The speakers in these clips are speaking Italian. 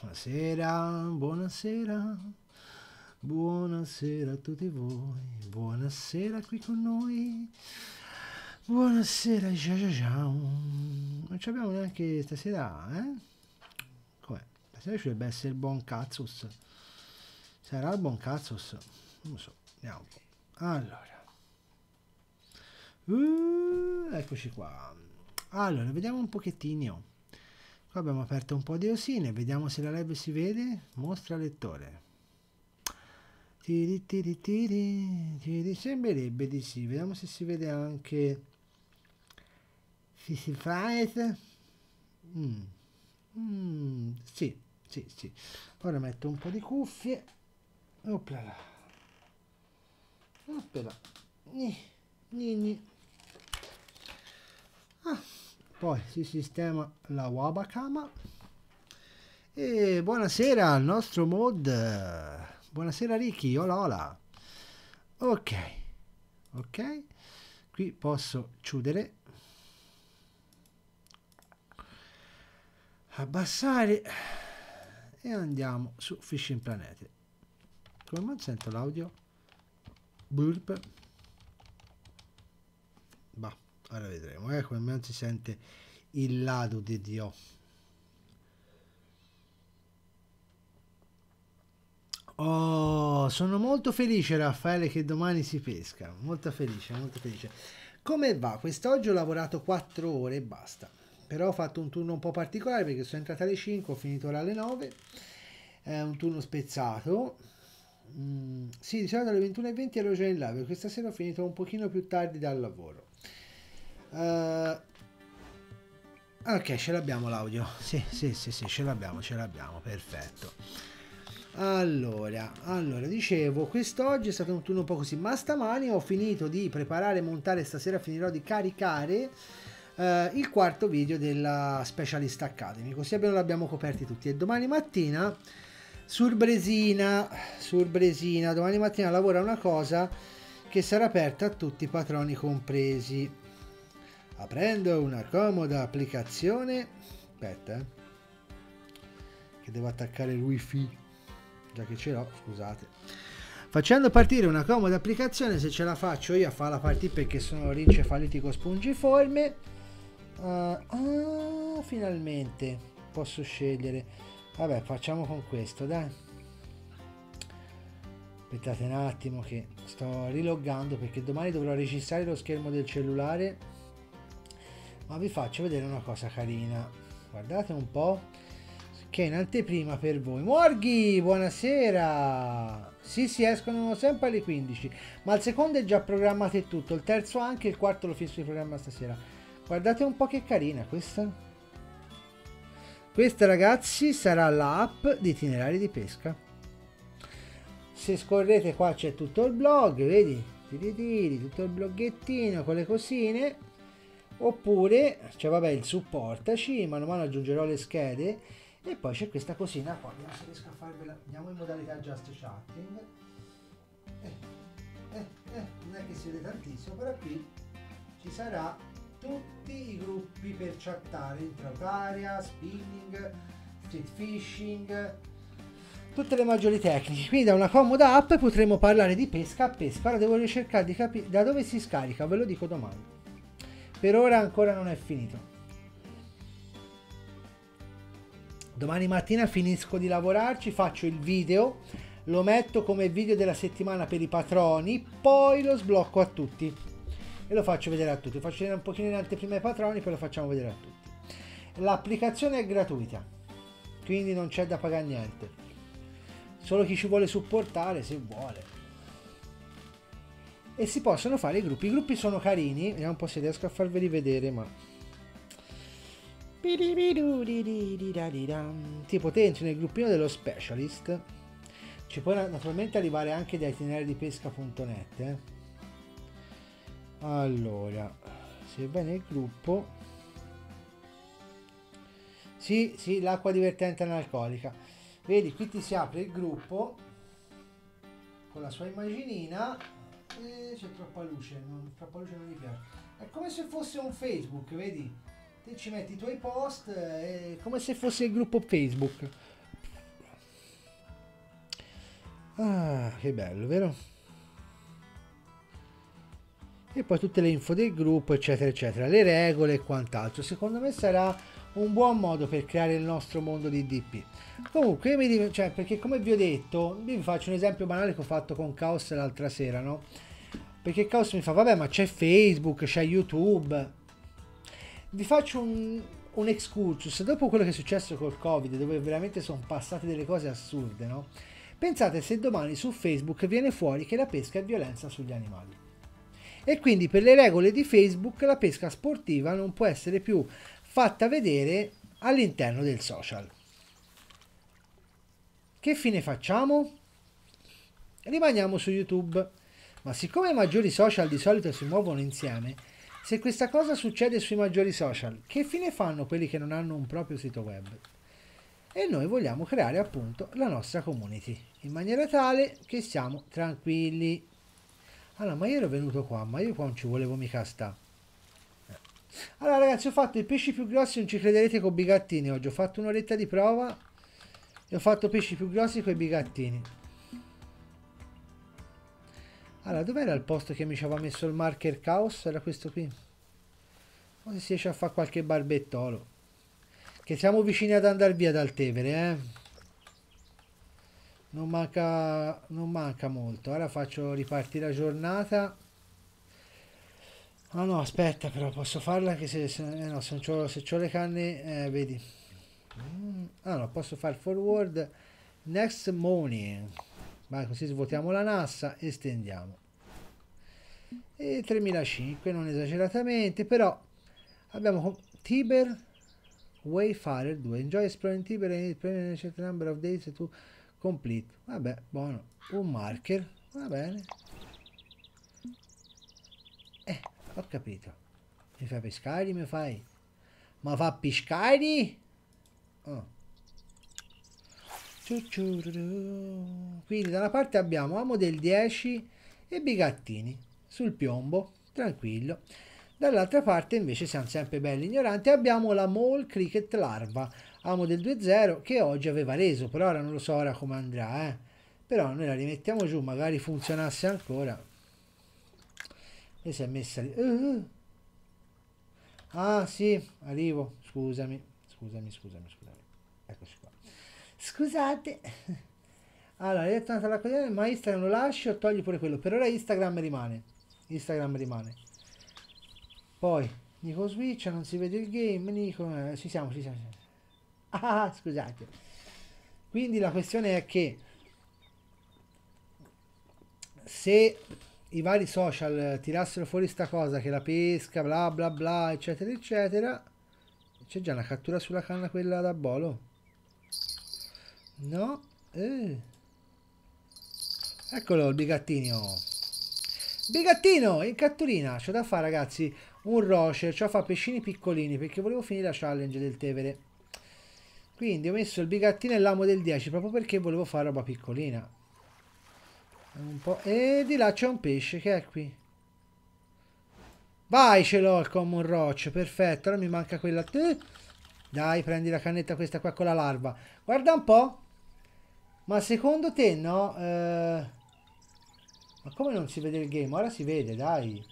Buonasera, buonasera. Buonasera a tutti voi. Buonasera qui con noi. Buonasera, ciao ciao ciao. Non ci abbiamo neanche stasera, eh? Com'è? Stasera ci dovrebbe essere il buon Cazzus. Sarà il buon Cazzus? Non lo so, vediamo un po'. Allora. Uh, eccoci qua. Allora, vediamo un pochettino. Qua abbiamo aperto un po' di osine, vediamo se la live si vede. Mostra lettore. Tiri, tiri, tiri, tiri. Sembrerebbe di sì, vediamo se si vede anche si fa mm. Mm. sì, sì, sì. Ora metto un po' di cuffie. Oplala. Oplala. Ni, ni, ni. Ah. Poi si sistema la wabakama. E buonasera al nostro mod. Buonasera Ricky, hola hola. Ok, ok. Qui posso chiudere abbassare e andiamo su Fishing Planet come sento l'audio burp ora vedremo eh, come non si sente il lato di Dio Oh, sono molto felice Raffaele che domani si pesca, molto felice, molto felice. Come va? Quest'oggi ho lavorato 4 ore e basta però ho fatto un turno un po' particolare perché sono entrato alle 5, ho finito alle 9, è un turno spezzato. Mm, sì, di solito alle 21.20 ero già in live, questa sera ho finito un pochino più tardi dal lavoro. Uh, ok, ce l'abbiamo l'audio. Sì, sì, sì, sì, ce l'abbiamo, ce l'abbiamo, perfetto. Allora, allora, dicevo, quest'oggi è stato un turno un po' così, ma stamani ho finito di preparare e montare, stasera finirò di caricare eh, il quarto video della Specialist Academy, così abbiamo, l'abbiamo coperti tutti. E domani mattina, Surbresina, Surbresina, domani mattina lavora una cosa che sarà aperta a tutti patroni compresi. Aprendo una comoda applicazione, aspetta, eh, che devo attaccare il wifi, già che ce l'ho, scusate facendo partire una comoda applicazione se ce la faccio io a fare la partita perché sono rincefalitico spongiforme Uh, ah, finalmente posso scegliere. Vabbè, facciamo con questo, dai. Aspettate un attimo che sto riloggando perché domani dovrò registrare lo schermo del cellulare. Ma vi faccio vedere una cosa carina. Guardate un po' che in anteprima per voi. Morghi, buonasera! Sì, sì, escono sempre alle 15, ma il secondo è già programmato e tutto, il terzo anche, il quarto lo fisso di programma stasera. Guardate un po' che carina questa. Questa ragazzi sarà l'app di itinerari di pesca. Se scorrete qua c'è tutto il blog, vedi? Tutto il bloggettino con le cosine. Oppure c'è vabbè il supportaci, man mano aggiungerò le schede. E poi c'è questa cosina qua, vediamo se riesco a farvela. Andiamo in modalità just chatting. Eh, eh, eh, non è che si vede tantissimo, però qui ci sarà tutti i gruppi per chattare, intrautaria, spinning, street fishing, tutte le maggiori tecniche. Quindi da una comoda app potremo parlare di pesca a pesca. Ora devo ricercare di capire da dove si scarica, ve lo dico domani. Per ora ancora non è finito. Domani mattina finisco di lavorarci, faccio il video, lo metto come video della settimana per i patroni, poi lo sblocco a tutti e lo faccio vedere a tutti. Faccio vedere un pochino in anteprima ai patroni, poi lo facciamo vedere a tutti. L'applicazione è gratuita, quindi non c'è da pagare niente. Solo chi ci vuole supportare, se vuole. E si possono fare i gruppi. I gruppi sono carini, vediamo un po' se riesco a farveli vedere, ma... Tipo te entri nel gruppino dello specialist. Ci puoi naturalmente arrivare anche da itinerari di pesca.net. Eh allora se vai nel gruppo sì sì l'acqua divertente analcolica vedi qui ti si apre il gruppo con la sua immaginina eh, c'è troppa luce, non, troppa luce non mi piace. È come se fosse un Facebook, vedi? Te ci metti i tuoi post, eh, è come se fosse il gruppo Facebook. Ah, che bello, vero? E poi tutte le info del gruppo, eccetera, eccetera, le regole e quant'altro. Secondo me sarà un buon modo per creare il nostro mondo di DP. Comunque, mi, cioè, perché come vi ho detto, vi faccio un esempio banale che ho fatto con Chaos l'altra sera, no? Perché Chaos mi fa, vabbè, ma c'è Facebook, c'è YouTube. Vi faccio un, un excursus. Dopo quello che è successo col Covid, dove veramente sono passate delle cose assurde, no? Pensate se domani su Facebook viene fuori che la pesca è violenza sugli animali. E quindi per le regole di Facebook la pesca sportiva non può essere più fatta vedere all'interno del social. Che fine facciamo? Rimaniamo su YouTube. Ma siccome i maggiori social di solito si muovono insieme, se questa cosa succede sui maggiori social, che fine fanno quelli che non hanno un proprio sito web? E noi vogliamo creare appunto la nostra community, in maniera tale che siamo tranquilli. Allora, ma io ero venuto qua, ma io qua non ci volevo mica stare. Allora ragazzi ho fatto i pesci più grossi, non ci crederete con bigattini oggi. Ho fatto un'oretta di prova e ho fatto pesci più grossi con i bigattini. Allora, dov'era il posto che mi ci aveva messo il marker caos? Era questo qui. O se si riesce a fare qualche barbettolo. Che siamo vicini ad andare via dal Tevere, eh. Non manca, non manca molto. Ora faccio ripartire la giornata. Ah no, aspetta, però posso farla anche se, se, eh no, se, c'ho, se ho le canne, eh, vedi. Mm, ah no, posso fare forward next morning. Vai, così svuotiamo la nassa e stendiamo. E 3005, non esageratamente, però abbiamo Tiber Wayfarer 2. Enjoy exploring Tiber and a certain number of days to complete. Vabbè, buono. Un marker, va bene. Eh, ho capito. Mi fai pescare, mi fai? Ma fa pescare? Oh. Quindi da una parte abbiamo Amo del 10 e Bigattini sul piombo, tranquillo. Dall'altra parte invece siamo sempre belli ignoranti abbiamo la Mole Cricket Larva, Amo del 2-0 che oggi aveva reso, però ora non lo so ora come andrà, eh. Però noi la rimettiamo giù, magari funzionasse ancora. E si è messa lì. Uh, Ah, sì, arrivo. Scusami, scusami, scusami, scusami. Eccoci qua. Scusate. Allora, hai detto la questione, ma Instagram lo lasci o togli pure quello? Per ora Instagram rimane. Instagram rimane. Poi, Nico Switch, non si vede il game. Nico, eh, ci siamo, ci siamo. Ah, scusate. Quindi la questione è che se i vari social tirassero fuori sta cosa che la pesca, bla bla bla, eccetera, eccetera, c'è già una cattura sulla canna quella da bolo? No? Eh. Eccolo il bigattino. Bigattino in catturina. C'ho da fare ragazzi un c'ho da fare pescini piccolini perché volevo finire la challenge del Tevere. Quindi ho messo il bigattino e l'amo del 10 proprio perché volevo fare roba piccolina. E di là c'è un pesce che è qui. Vai, ce l'ho il common roach. Perfetto. Ora mi manca quella. Dai, prendi la cannetta questa qua con la larva. Guarda un po'. Ma secondo te no? Eh... Ma come non si vede il game? Ora si vede, dai.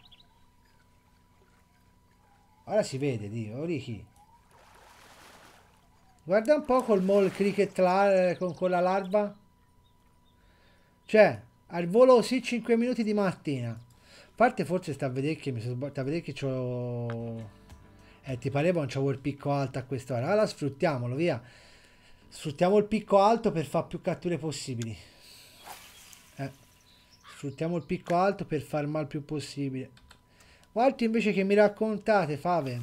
Ora si vede, Dio. Ricky. Guarda un po' col mall cricket la, con, con la larva. Cioè, al volo sì 5 minuti di mattina. A parte forse sta a vedere che mi sono sta a vedere che c'ho eh, ti pareva non c'avevo il picco alto a quest'ora. Allora sfruttiamolo, via. Sfruttiamo il picco alto per fare più catture possibili. Eh. Sfruttiamo il picco alto per far mal più possibile. Altri invece che mi raccontate, fave.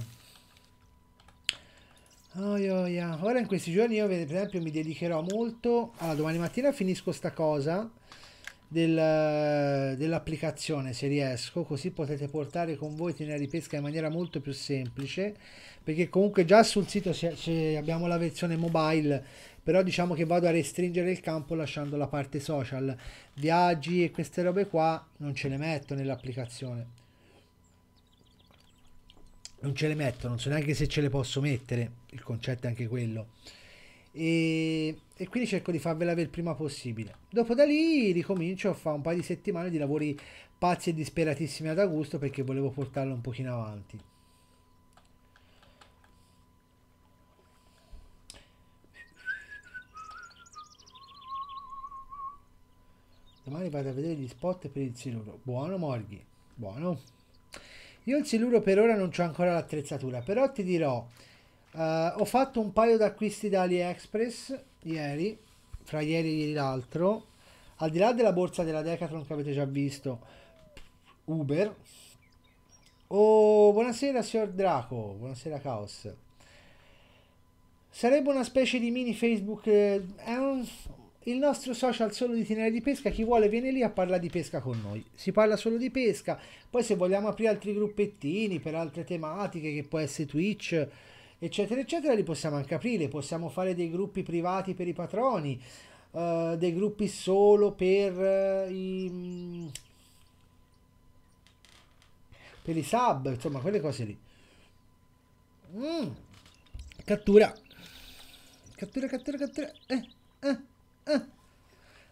Oh, oh, yeah. Ora in questi giorni io per esempio mi dedicherò molto. Allora domani mattina finisco sta cosa del, dell'applicazione se riesco così potete portare con voi tenere di pesca in maniera molto più semplice perché comunque già sul sito abbiamo la versione mobile però diciamo che vado a restringere il campo lasciando la parte social. Viaggi e queste robe qua non ce le metto nell'applicazione. Non ce le metto non so neanche se ce le posso mettere il concetto è anche quello e, e quindi cerco di farvela avere il prima possibile. Dopo da lì ricomincio a fare un paio di settimane di lavori pazzi e disperatissimi ad Augusto perché volevo portarlo un pochino avanti. Domani vado a vedere gli spot per il siluro. Buono Morghi, buono. Io il siluro per ora non ho ancora l'attrezzatura, però ti dirò, uh, ho fatto un paio d'acquisti da AliExpress ieri, fra ieri e ieri l'altro, al di là della borsa della Decathlon che avete già visto, Uber. Oh, buonasera signor Draco, buonasera Chaos. Sarebbe una specie di mini Facebook, eh, un, il nostro social solo di Tenere di Pesca, chi vuole viene lì a parlare di pesca con noi. Si parla solo di pesca, poi se vogliamo aprire altri gruppettini per altre tematiche, che può essere Twitch, eccetera, eccetera, li possiamo anche aprire. Possiamo fare dei gruppi privati per i patroni, uh, dei gruppi solo per uh, i... per i sub, insomma, quelle cose lì. Mm. Cattura. Cattura, cattura, cattura. Eh, eh. Eh.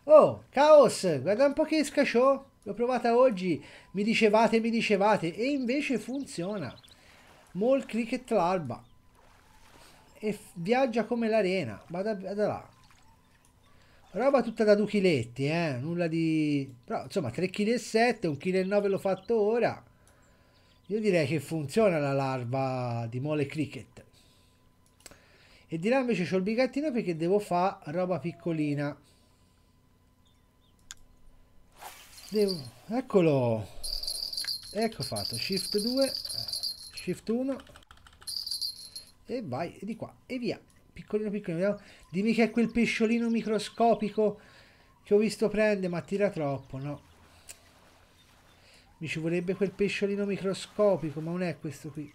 Oh, Chaos, guarda un po' che scasciò. L'ho provata oggi, mi dicevate, mi dicevate, e invece funziona. Mall Cricket l'alba. E viaggia come l'arena. Vada, vada là. Roba tutta da 2 chiletti, eh. Nulla di... Però, insomma, 3,7 kg, 1,9 kg l'ho fatto ora. Io direi che funziona la larva di mole cricket. E di là invece c'ho il bigattino perché devo fare roba piccolina. Devo... Eccolo! Ecco fatto. Shift 2, Shift 1 e vai e di qua e via. Piccolino piccolino. Dimmi che è quel pesciolino microscopico che ho visto prendere, ma tira troppo, no? Mi ci vorrebbe quel pesciolino microscopico, ma non è questo qui.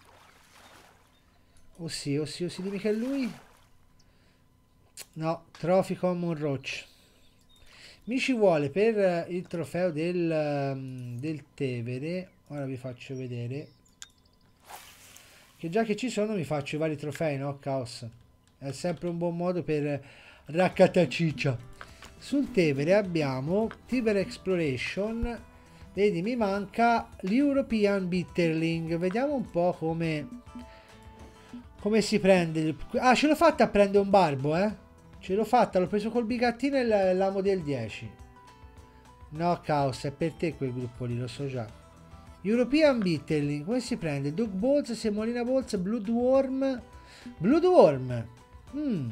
Oh sì, oh sì, oh sì, dimmi che è lui. No, Trophy Common Roach. Mi ci vuole per il trofeo del, ehm, del Tevere. Ora vi faccio vedere. Che già che ci sono mi faccio i vari trofei, no? Caos. È sempre un buon modo per raccataciccia. Sul Tevere abbiamo Tiber Exploration. Vedi, mi manca l'European Bitterling. Vediamo un po' come... Come si prende. Ah, ce l'ho fatta a prendere un barbo, eh? Ce l'ho fatta, l'ho preso col bigattino e l'amo del 10. No, Caos, è per te quel gruppo lì, lo so già. European Bitterling, come si prende? Dog Balls, Semolina Balls, Bloodworm. Bloodworm. Mm.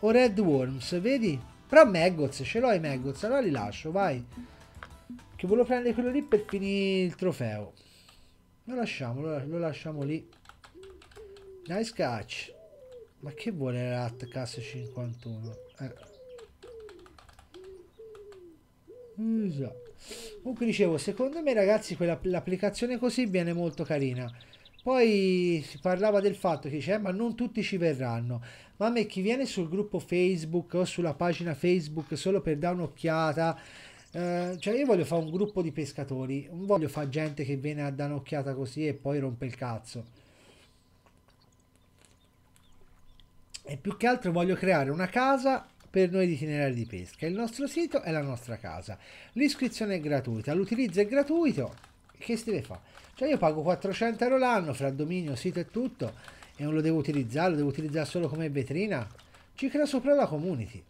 O Red Worms, vedi? Però Maggots, ce l'ho i Maggots, allora li lascio, vai. Che volevo prendere quello lì per finire il trofeo. Lo lasciamo, lo, lo lasciamo lì. Nice catch. Ma che vuole l'Atcas 51? Eh. Comunque dicevo, secondo me ragazzi l'applicazione così viene molto carina. Poi si parlava del fatto che dice, eh, ma non tutti ci verranno. Ma a me chi viene sul gruppo Facebook o sulla pagina Facebook solo per dare un'occhiata, eh, cioè io voglio fare un gruppo di pescatori, non voglio fare gente che viene a dare un'occhiata così e poi rompe il cazzo. e più che altro voglio creare una casa per noi itinerari di pesca. Il nostro sito è la nostra casa. L'iscrizione è gratuita, l'utilizzo è gratuito. Che si deve fare? Cioè io pago 400 euro l'anno fra dominio, sito e tutto e non lo devo utilizzare, lo devo utilizzare solo come vetrina. Ci crea sopra la community.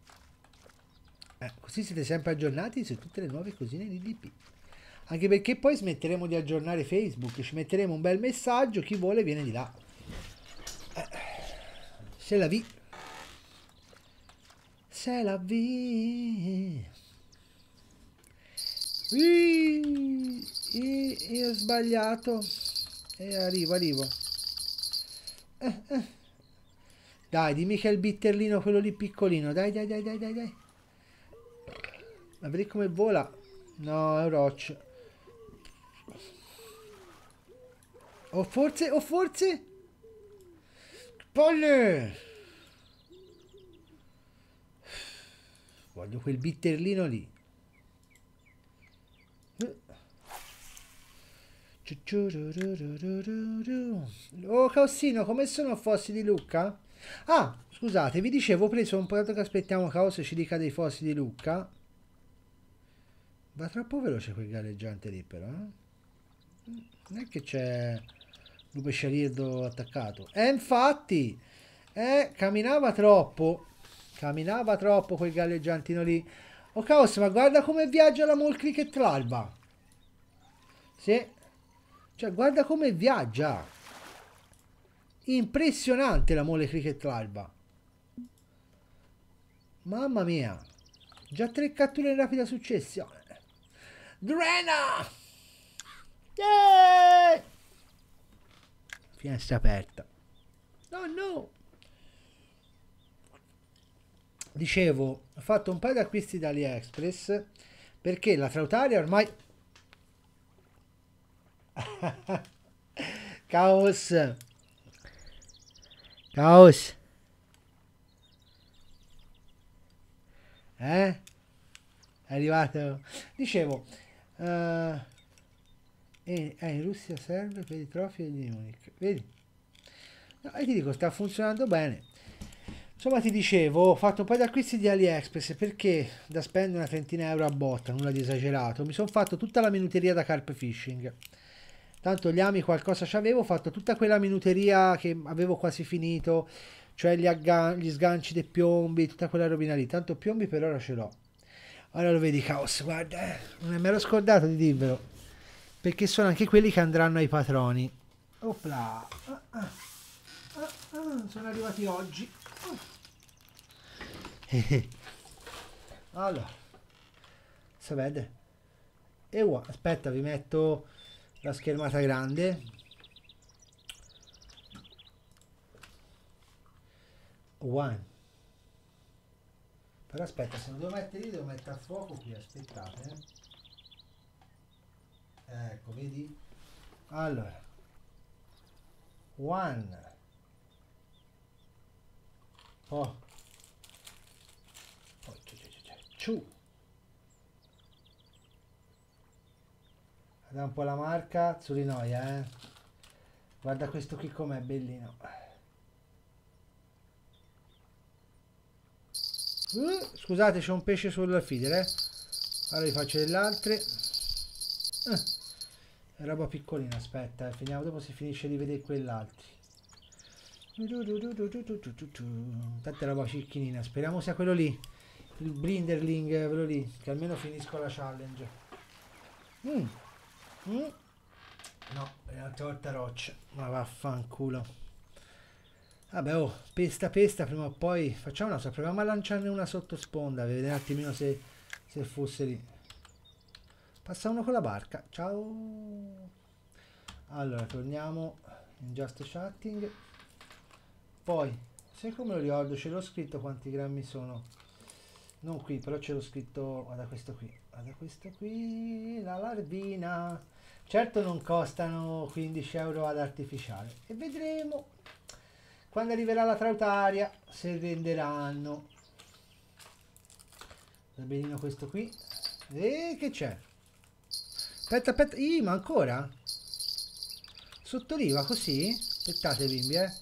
Eh, così siete sempre aggiornati su tutte le nuove cosine di DP. Anche perché poi smetteremo di aggiornare Facebook, ci metteremo un bel messaggio, chi vuole viene di là. Eh. C'est la vie. C'est la vie. E, ho sbagliato. E arrivo, arrivo. Eh, eh. Dai, dimmi che è il bitterlino quello lì piccolino. Dai, dai, dai, dai, dai, dai. Ma vedi come vola? No, è un roach. O forse, o forse... Polle! Voglio quel bitterlino lì. Oh Caossino, come sono fossi di Lucca? Ah, scusate, vi dicevo, ho preso un po' che aspettiamo Caos ci dica dei fossi di Lucca. Va troppo veloce quel galleggiante lì però, eh? Non è che c'è Lupe Scialirdo attaccato. E eh, infatti, eh, camminava troppo. Camminava troppo quel galleggiantino lì. Oh Caos, ma guarda come viaggia la Mall Cricket l'alba. Sì. Cioè, guarda come viaggia. Impressionante la Mole Cricket l'alba. Mamma mia. Già tre catture in rapida successione. Drena! Yeah! Finestra aperta. No, no! Dicevo, ho fatto un paio di acquisti da AliExpress perché la trautaria ormai... Caos! Caos! Eh? È arrivato... Dicevo, Uh, eh, in Russia serve per i trofei di Munich. Vedi? No, e ti dico, sta funzionando bene. Insomma, ti dicevo, ho fatto un po' di acquisti di AliExpress perché da spendere una trentina euro a botta, nulla di esagerato. Mi sono fatto tutta la minuteria da carp fishing. Tanto gli ami qualcosa c'avevo, ho fatto tutta quella minuteria che avevo quasi finito, cioè gli, gli sganci dei piombi, tutta quella robina lì. Tanto piombi per ora ce l'ho. Ora lo vedi Caos, guarda, eh, non mi ero scordato di dirvelo. Perché sono anche quelli che andranno ai patroni. Opla. Ah, ah, ah, sono arrivati oggi. allora. Si vede? E wow, aspetta, vi metto la schermata grande. One. Però aspetta, se lo devo mettere lì devo mettere a fuoco qui, aspettate. Eh. Ecco, vedi? Allora. One. Oh Two. Guarda un po' la marca, Zurinoia, eh. Guarda questo qui com'è bellino. Uh, scusate, c'è un pesce sul feeder, eh. Allora vi faccio delle altre. È roba piccolina, aspetta, eh. finiamo, dopo si finisce di vedere quell'altro. Tanta roba cicchinina, speriamo sia quello lì. Il brinderling, quello lì, che almeno finisco la challenge. Mm. Mm. No, è un'altra volta roccia, ma vaffanculo. Vabbè, oh, pesta pesta, prima o poi facciamo una cosa, proviamo a lanciarne una sotto sponda, vedere un attimino se, se fosse lì. Passa uno con la barca, ciao. Allora, torniamo in Just Chatting. Poi, se come lo ricordo, ce l'ho scritto quanti grammi sono. Non qui, però ce l'ho scritto, guarda questo qui, guarda questo qui, la larvina. Certo non costano 15 euro ad artificiale. E vedremo quando arriverà la trautaria se venderanno. Va benino questo qui. E che c'è? Aspetta aspetta Ih, ma ancora? Sotto riva così? Aspettate bimbi eh.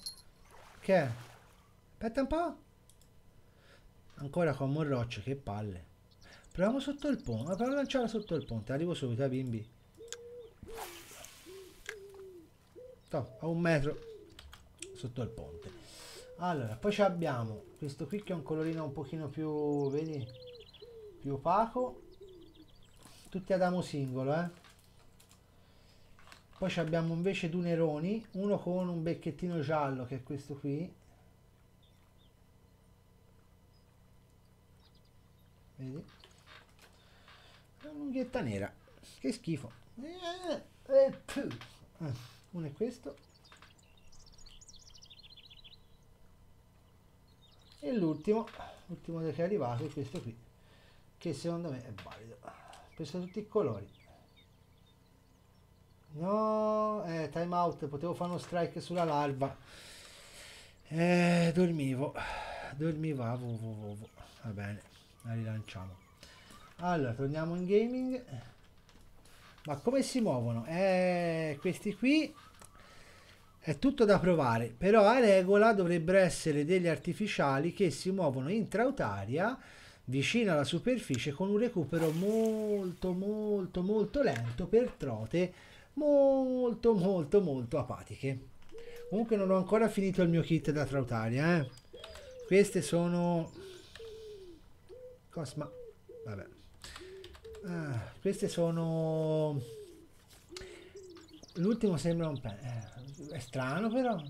Che è? aspetta un po' ancora con morrocce che palle. Proviamo sotto il ponte proviamo a lanciarla sotto il ponte arrivo subito eh bimbi. Sto a un metro sotto il ponte. Allora poi abbiamo questo qui che è un colorino un pochino più vedi più opaco. Tutti ad amo singolo eh. Poi abbiamo invece due neroni uno con un becchettino giallo che è questo qui vedi? Una lunghietta nera. Che schifo. Eh, eh, eh, uno è questo. E l'ultimo l'ultimo che è arrivato è questo qui che secondo me è valido. Questo tutti i colori. No eh, time out potevo fare uno strike sulla larva. Eh, dormivo. Dormivo ah, va bene la rilanciamo allora torniamo in gaming ma come si muovono eh, questi qui è tutto da provare, però a regola dovrebbero essere degli artificiali che si muovono in trautaria vicino alla superficie con un recupero molto molto molto lento per trote molto molto molto apatiche. Comunque non ho ancora finito il mio kit da trautaria, eh. Queste sono Cosma. Vabbè. Ah, queste sono l'ultimo sembra un pe... Eh, è strano però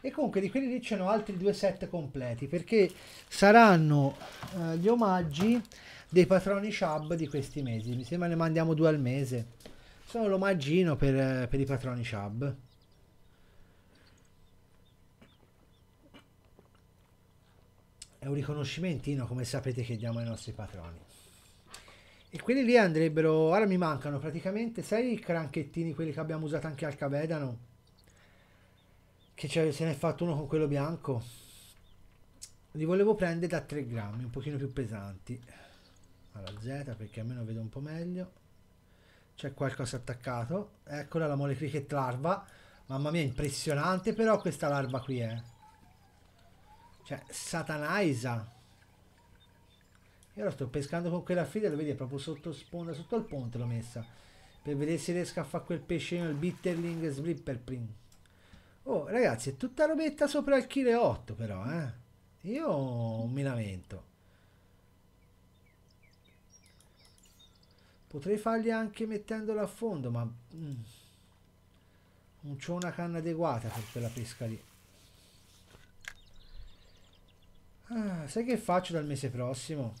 e comunque di quelli lì c'erano altri due set completi perché saranno eh, gli omaggi dei patroni Shab di questi mesi mi sembra ne mandiamo due al mese sono l'omaggino per, per i patroni Shab è un riconoscimentino come sapete che diamo ai nostri patroni. E quelli lì andrebbero ora mi mancano praticamente sei i cranchettini quelli che abbiamo usato anche al Cavedano? Che se ne è fatto uno con quello bianco. Li volevo prendere da 3 grammi un pochino più pesanti. Alla Z perché almeno vedo un po' meglio. C'è qualcosa attaccato. Eccola la mole cricket larva. Mamma mia impressionante però questa larva qui è cioè satanaisa io la sto pescando con quella figlia lo vedi è proprio sotto sponda sotto il ponte l'ho messa per vedere se riesco a fare quel pescino il bitterling slipper print Oh, ragazzi, è tutta robetta sopra il chilo 8 però, eh. Io mi lamento. Potrei farli anche mettendolo a fondo, ma mm, non c'ho una canna adeguata per quella pesca lì. Sai che faccio dal mese prossimo?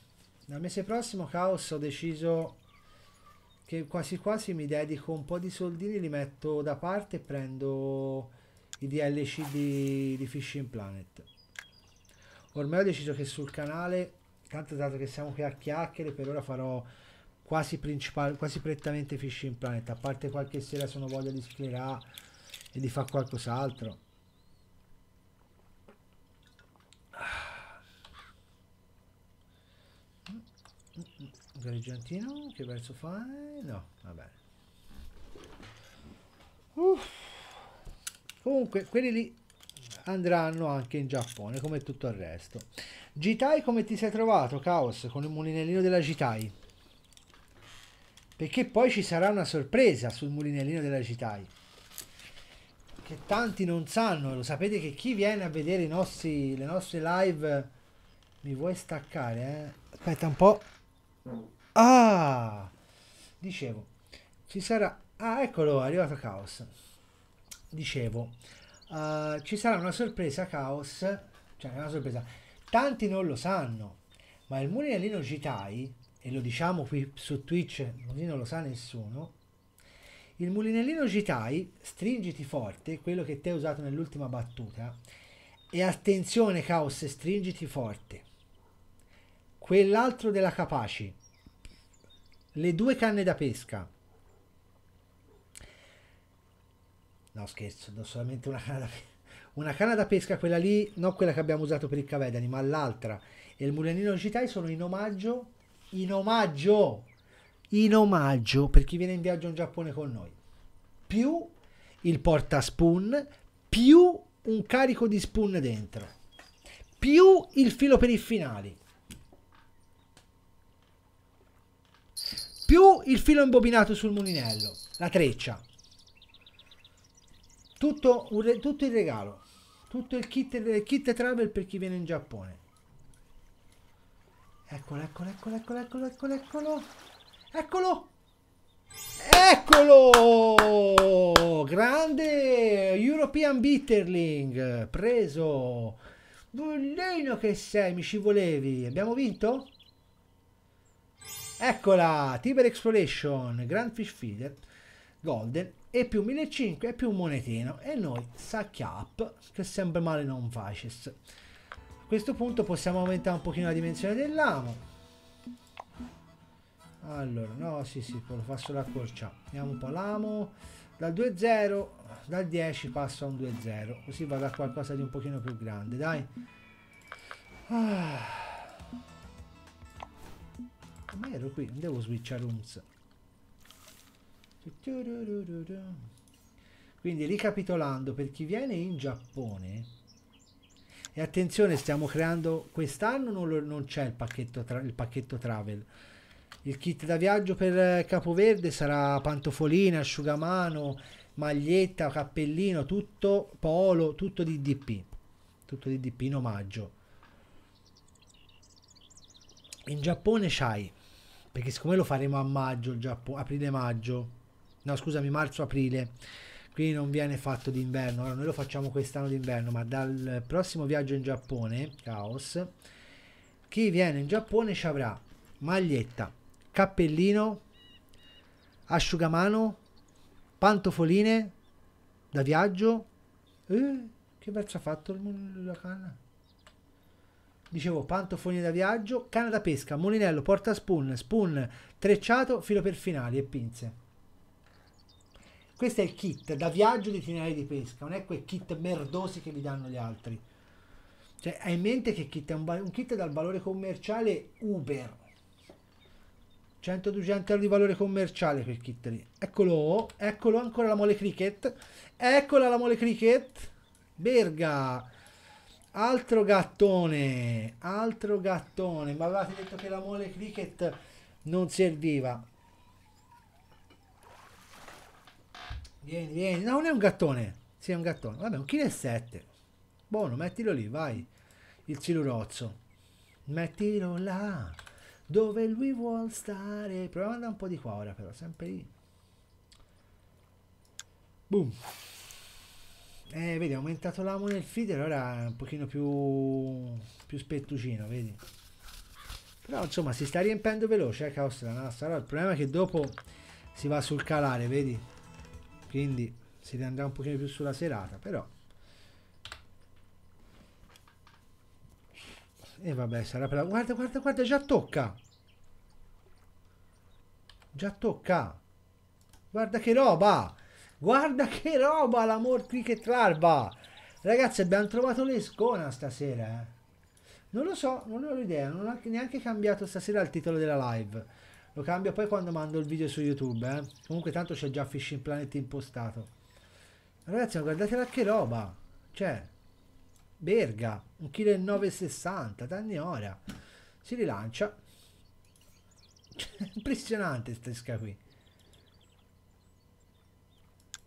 Dal mese prossimo, Caos, ho deciso che quasi quasi mi dedico un po' di soldini, li metto da parte e prendo i DLC di, di Fishing Planet. Ormai ho deciso che sul canale, tanto dato che siamo qui a chiacchiere, per ora farò quasi, quasi prettamente Fishing Planet, a parte qualche sera sono voglia di sclerare e di fare qualcos'altro. Gareggiantino, che verso fai? No, va bene. Uff. Comunque, quelli lì andranno anche in Giappone, come tutto il resto. Gitai, come ti sei trovato, Chaos, con il mulinellino della Gitai? Perché poi ci sarà una sorpresa sul mulinellino della Gitai. Che tanti non sanno, lo sapete che chi viene a vedere nostri, le nostre live... Mi vuoi staccare, eh? Aspetta un po'. Ah! Dicevo, ci sarà... Ah, eccolo, è arrivato Chaos dicevo, uh, ci sarà una sorpresa Chaos, cioè una sorpresa, tanti non lo sanno, ma il mulinellino Gitai, e lo diciamo qui su Twitch, così non lo sa nessuno, il mulinellino Gitai, stringiti forte, quello che te hai usato nell'ultima battuta, e attenzione Chaos, stringiti forte, quell'altro della Capaci, le due canne da pesca, No, scherzo, do solamente una canna da pesca. Una canna da pesca, quella lì, non quella che abbiamo usato per il Cavedani, ma l'altra. E il mulinino Gitai sono in omaggio, in omaggio, in omaggio per chi viene in viaggio in Giappone con noi. Più il porta spoon, più un carico di spoon dentro, più il filo per i finali, più il filo imbobinato sul mulinello, la treccia. Tutto, un, tutto il regalo. Tutto il kit, il kit travel per chi viene in Giappone. Eccolo, eccolo, eccolo, eccolo, eccolo, eccolo, eccolo. Eccolo! Eccolo! Grande European Bitterling. Preso. Bullino che sei, mi ci volevi. Abbiamo vinto? Eccola, Tiber Exploration, Grand Fish Feeder, Golden e più 1500 e più un monetino. E noi up che sempre male non faces. A questo punto possiamo aumentare un pochino la dimensione dell'amo. Allora no sì sì lo faccio l'accorciare vediamo un po' l'amo. Dal 2-0 dal 10 passo a un 2-0 così vado a qualcosa di un pochino più grande dai. Ah. Ma ero qui non devo switchare rooms Quindi ricapitolando, per chi viene in Giappone, e attenzione, stiamo creando quest'anno non, non c'è il il pacchetto travel. Il kit da viaggio per Capoverde sarà pantofolina, asciugamano, maglietta, cappellino, tutto polo, tutto di DP. Tutto di DP in omaggio. In Giappone c'hai, perché siccome lo faremo a maggio, aprile-maggio, no scusami, marzo-aprile, quindi non viene fatto d'inverno. Allora, noi lo facciamo quest'anno d'inverno, ma dal prossimo viaggio in Giappone, Caos, chi viene in Giappone ci avrà maglietta, cappellino, asciugamano, pantofoline da viaggio. Eh, che verso ha fatto la canna? Dicevo, pantofoline da viaggio, canna da pesca, molinello, porta spoon, spoon, trecciato, filo per finali e pinze. Questo è il kit da viaggio di itinerari di pesca, non è quel kit merdosi che vi danno gli altri. Cioè, hai in mente che kit è un, un kit dal valore commerciale Uber. 100-200 euro di valore commerciale quel kit lì. Eccolo, eccolo ancora la mole cricket. Eccola la mole cricket. Berga. Altro gattone, altro gattone. Ma avevate detto che la mole cricket non serviva. Vieni, vieni. No, non è un gattone. Sì, è un gattone. Vabbè, un chilo e. Buono, mettilo lì, vai. Il cilurozzo. Mettilo là, dove lui vuol stare. Proviamo ad andare un po' di qua ora, però, sempre lì. Boom. Eh, vedi, ha aumentato l'amo nel feeder, ora è un pochino più, più spettucino, vedi. Però, insomma, si sta riempendo veloce, eh, Caos la nassa. Allora, il problema è che dopo si va sul calare, vedi? Quindi si andrà un pochino più sulla serata però. E vabbè sarà per la... guarda guarda guarda già tocca. Già tocca. Guarda che roba guarda che roba l'amor cricket larva ragazzi abbiamo trovato l'escona stasera eh. non lo so non ho idea non ho neanche cambiato stasera il titolo della live lo cambio poi quando mando il video su YouTube, eh. Comunque tanto c'è già Fishing Planet impostato. Ragazzi, ma guardate che roba. Cioè, Berga, 1,960 kg, danni ora. Si rilancia. Impressionante sta esca qui.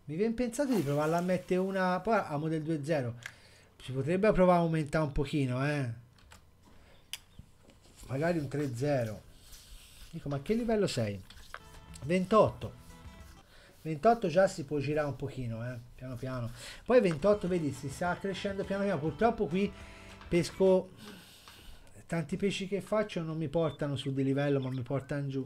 Mi viene pensato di provarla a mettere una... Poi a Model 2.0. Si potrebbe provare a aumentare un pochino, eh. Magari un 3.0. Dico, ma che livello sei? 28. 28 già si può girare un pochino, eh, piano piano. Poi 28, vedi, si sta crescendo piano piano. Purtroppo qui pesco tanti pesci che faccio non mi portano su di livello, ma mi portano giù.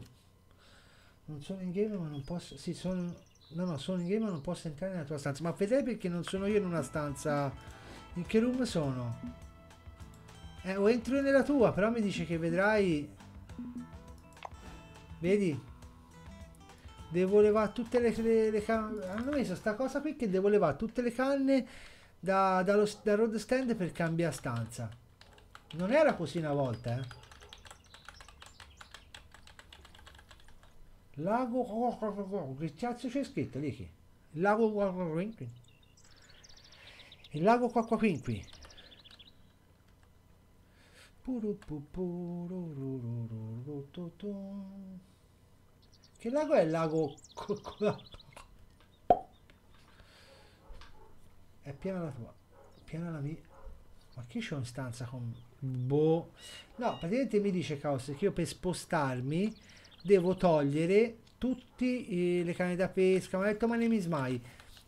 Non sono in game, ma non posso. Sì, sono. No, no, sono in game, non posso entrare nella tua stanza. Ma vedrai perché non sono io in una stanza. In che room sono? Eh, o entro nella tua, però mi dice che vedrai Vedi? Devo levare tutte le, le, le canne. Hanno messo sta cosa qui che devo levare tutte le canne da, dallo, dal road stand per cambiare stanza. Non era così una volta, eh. Lago... Che cazzo c'è scritto lì? Il lago... Il lago Quacquaquinqui. Che lago è il lago... È piena la tua. Piena la mia. Ma che c'ho in stanza con... Boh. No, praticamente mi dice Caos che io per spostarmi devo togliere tutte le canne da pesca. Ma ha detto ma ne mi smai.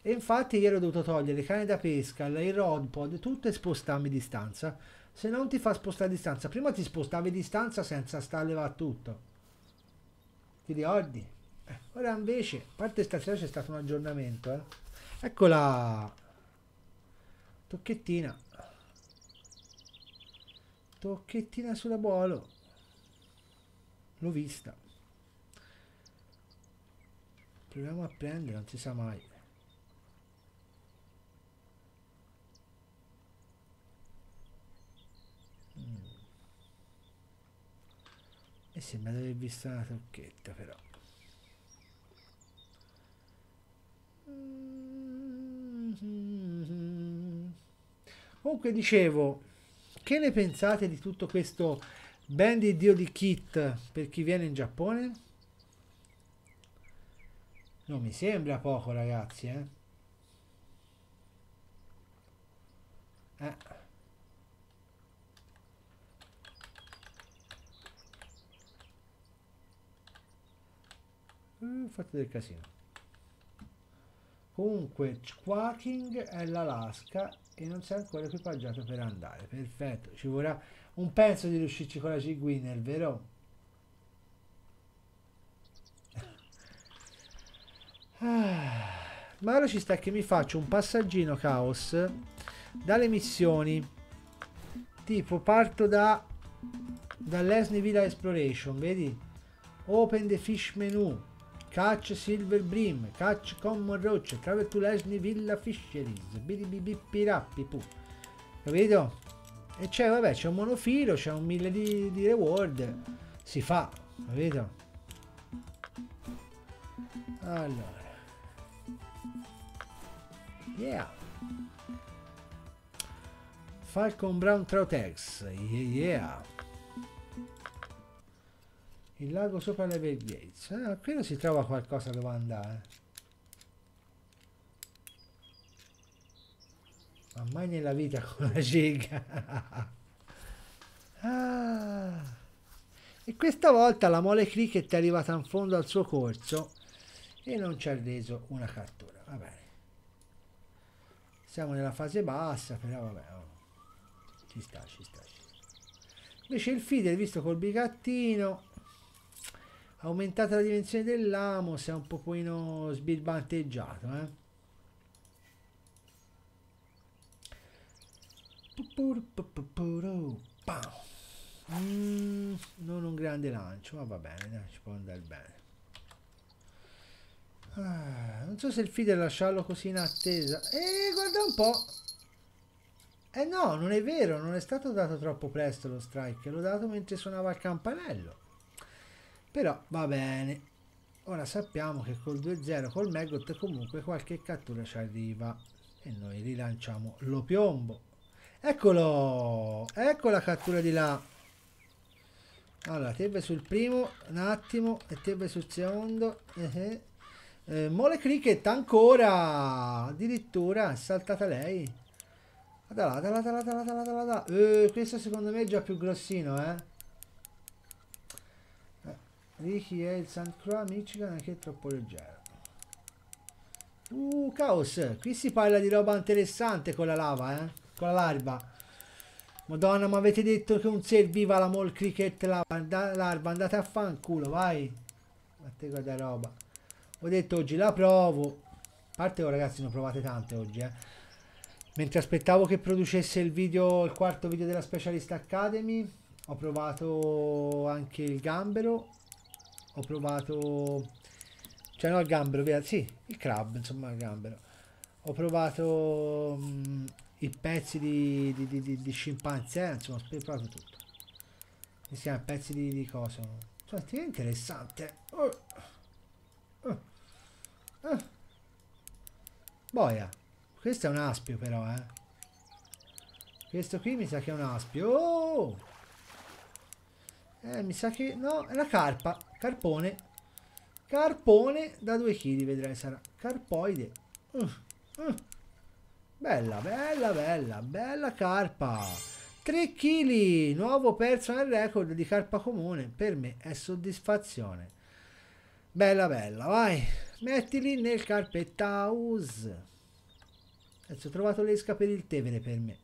E infatti ieri ho dovuto togliere le canne da pesca, il rod pod, tutto e spostarmi di stanza. Se non ti fa spostare di stanza, prima ti spostavi di stanza senza stare a tutto ti ricordi? Eh, ora invece, a parte stasera c'è stato un aggiornamento, eh. Eccola! Tocchettina. Tocchettina sulla bolo. L'ho vista. Proviamo a prendere, non si sa mai. E sembra di aver visto una tocchetta però. Mm. Comunque dicevo, che ne pensate di tutto questo ben di dio di kit per chi viene in Giappone? Non mi sembra poco ragazzi, eh? Eh. Mm, fate del casino. Comunque, Quaking è l'Alaska e non sei ancora equipaggiato per andare. Perfetto, ci vorrà un pezzo di riuscirci con la G-Winner, vero? Ah, ma ora ci sta che mi faccio un passaggino caos dalle missioni. Tipo, parto da dall'Esney Villa Exploration, vedi? Open the fish menu Catch Silver Brim, Catch Common Roach, Travel to Leslie Villa Fisheries, Biribibipirappi, pu. Capito? E c'è, vabbè, c'è un monofilo, c'è un mille di, di reward. Si fa, capito? Allora. Yeah. Falcon Brown Trotex. Yeah. Il lago sopra le Gates. Ah, qui non si trova qualcosa dove andare. Ma mai nella vita con la giga. ah. E questa volta la mole cricket è arrivata in fondo al suo corso e non ci ha reso una cattura. Va bene. Siamo nella fase bassa, però vabbè. Oh. Ci sta, ci sta. Invece il feeder, visto col bigattino, aumentata la dimensione dell'amo si è un pochino sbirbantaggiato eh? Mm, non un grande lancio ma va bene dai, ci può andare bene ah, non so se il feeder lasciarlo così in attesa. E eh, guarda un po' eh no non è vero non è stato dato troppo presto lo strike l'ho dato mentre suonava il campanello. Però va bene. Ora sappiamo che col 2-0 col Megot comunque qualche cattura ci arriva. E noi rilanciamo lo piombo. Eccolo! Ecco la cattura di là. Allora tebbe sul primo un attimo e tebbe sul secondo. Eh, eh. Eh, Mole Cricket ancora addirittura è saltata lei da là, da là, da là, da là, da là, da Eh, questo secondo me è già più grossino eh Ricky è il St. Croix Michigan che è troppo leggero. Uh, caos, qui si parla di roba interessante con la lava, eh? Con la larva. Madonna, ma avete detto che non serviva la mall cricket larva, andate a fanculo, vai. Ma te guarda roba. Ho detto oggi la provo. A parte oh, ragazzi, ne ho provate tante oggi, eh. Mentre aspettavo che producesse il video, il quarto video della Specialist Academy, ho provato anche il gambero ho provato cioè no il gambero via sì il crab insomma il gambero ho provato um, i pezzi di, di, di, di, di scimpanzé insomma ho provato tutto si chiama pezzi di, di cosa cioè è interessante. Oh. Oh. boia questo è un aspio però eh questo qui mi sa che è un aspio oh! Eh, mi sa che... No, è la carpa. Carpone. Carpone da 2 kg, vedrai sarà. Carpoide. Uh, uh. Bella, bella, bella, bella carpa. 3 kg, nuovo personal record di carpa comune. Per me è soddisfazione. Bella, bella, vai. Mettili nel carpettaus. Adesso ho trovato l'esca per il Tevere per me.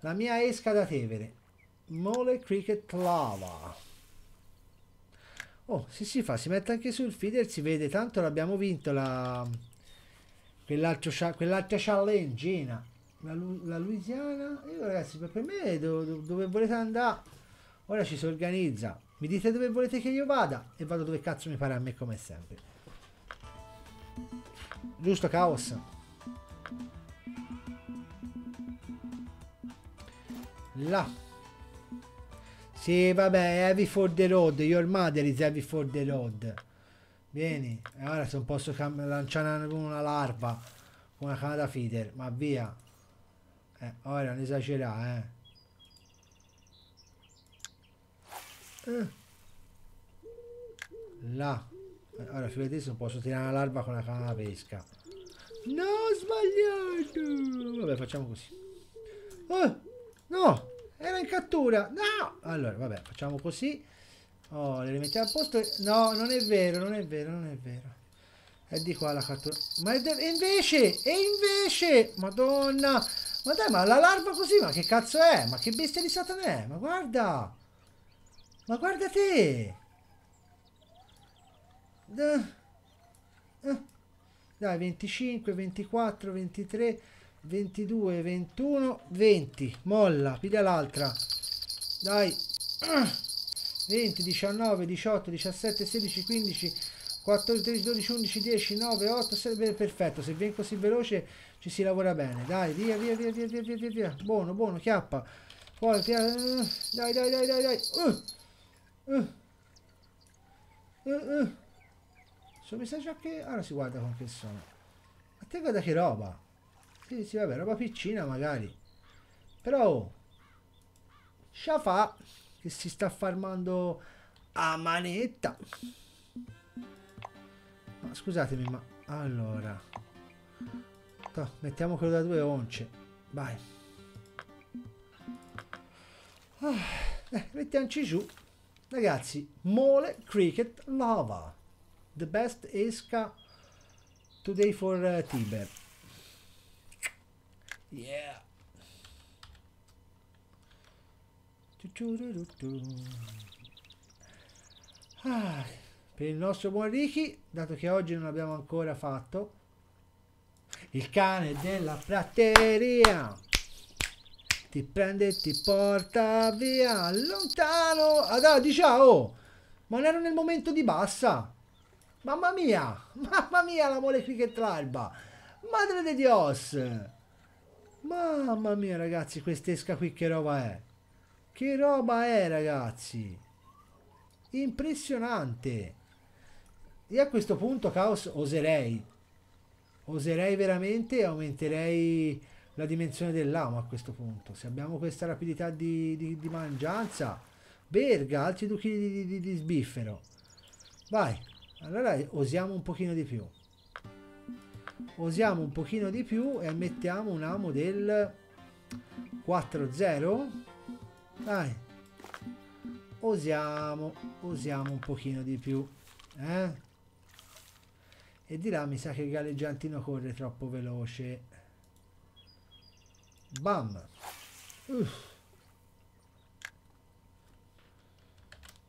La mia esca da Tevere. Mole Cricket Lava. Oh, sì, si fa, si mette anche sul feeder, si vede, tanto l'abbiamo vinto la... quell'altra quell challenge, la, la Louisiana. Io ragazzi, per me dove, dove volete andare, ora ci si organizza. Mi dite dove volete che io vada e vado dove cazzo mi pare a me come sempre. Giusto, Caos? Là. Sì, vabbè, heavy for the road. Your mother is heavy for the road. Vieni. E ora se non posso lanciare una larva con una canna da feeder, ma via. Eh, ora non esagerare, eh. eh. Là. Ora, vedete, non posso tirare una larva con una canna da pesca. No, ho sbagliato! Vabbè, facciamo così. Oh, no! Era in cattura! No! Allora, vabbè, facciamo così. Oh, le rimettiamo a posto. No, non è vero, non è vero, non è vero. È di qua la cattura. Ma e invece, e invece, madonna. Ma dai, ma la larva così, ma che cazzo è? Ma che bestia di Satana è? Ma guarda. Ma guarda te. Dai, 25, 24, 23, 22, 21, 20. Molla, piglia l'altra. Dai. 20, 19, 18, 17, 16, 15, 14, 13, 12, 11, 10, 9, 8, 7, perfetto, se vieni così veloce ci si lavora bene, dai, via, via, via, via, via, via, via, via. buono, buono, chiappa, poi, dai, dai, dai, dai, dai, uh, uh, uh, uh. Sono mi sa già che, ora si guarda con che sono, ma te guarda che roba, sì, sì, vabbè, roba piccina magari, però, oh, fa che si sta farmando a manetta. Ma scusatemi, ma allora, to, mettiamo quello da due once. Vai. Ah, eh, mettiamoci giù. Ragazzi, mole cricket lava. The best esca today for uh, Tiber. Yeah. Ah, per il nostro buon Ricky, dato che oggi non l'abbiamo ancora fatto, il cane della prateria ti prende e ti porta via lontano. Ah, di ciao! Ma non ero nel momento di bassa. Mamma mia! Mamma mia la mole cricket l'alba! Madre di Dios! Mamma mia ragazzi, quest'esca qui che roba è? Che roba è, ragazzi? Impressionante. Io a questo punto, Caos, oserei. Oserei veramente e aumenterei la dimensione dell'amo a questo punto. Se abbiamo questa rapidità di, di, di mangianza, berga, altri due kg di, di, di sbiffero. Vai, allora osiamo un pochino di più. Osiamo un pochino di più e mettiamo un amo del 4-0 dai. Osiamo, osiamo un pochino di più. Eh? E di là mi sa che il galleggiantino corre troppo veloce. Bam. Uff.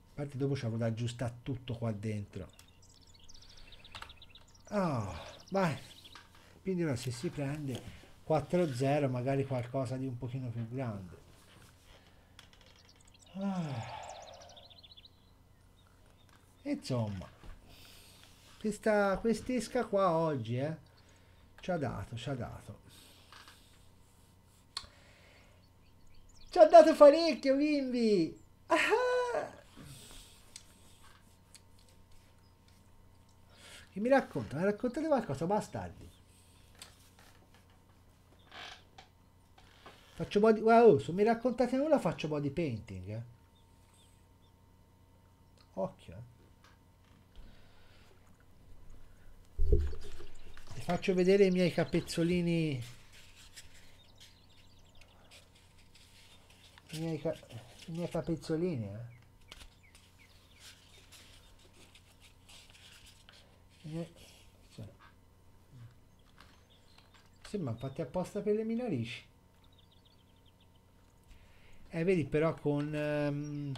A parte dopo ci avrò da aggiustare tutto qua dentro. Oh, vai. Quindi ora se si prende 4-0 magari qualcosa di un pochino più grande. Ah. Insomma, questa quest'esca qua oggi, eh, ci ha dato, ci ha dato. Ci ha dato parecchio, bimbi! Ah. Che mi racconta? Mi raccontate qualcosa, bastardi? Faccio body... Wow, se mi raccontate nulla faccio body painting. Eh. Occhio. Eh. Vi faccio vedere i miei capezzolini. I miei, ca... I miei capezzolini. Eh. Sì, ma fatti apposta per le mie narici. Eh, vedi però con... Um...